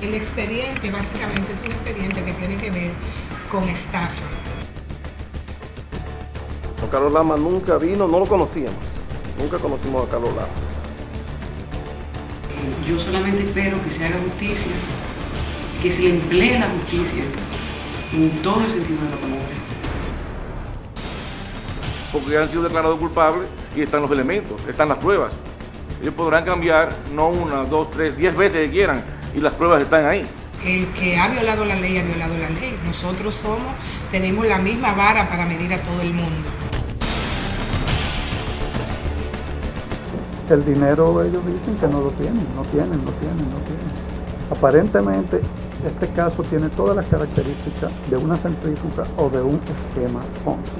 El expediente básicamente es un expediente que tiene que ver con estafa. Carlos Lama nunca vino, no lo conocíamos. Nunca conocimos a Carlos Lama. Yo solamente espero que se haga justicia, que se le emplee la justicia en todo el sentido de la palabra. Porque han sido declarados culpables y están los elementos, están las pruebas. Ellos podrán cambiar no una, dos, tres, diez veces que quieran y las pruebas están ahí. El que ha violado la ley ha violado la ley. Nosotros somos, tenemos la misma vara para medir a todo el mundo. El dinero ellos dicen que no lo tienen, no tienen, no tienen, no tienen. Aparentemente este caso tiene todas las características de una centrífuga o de un esquema Ponzi.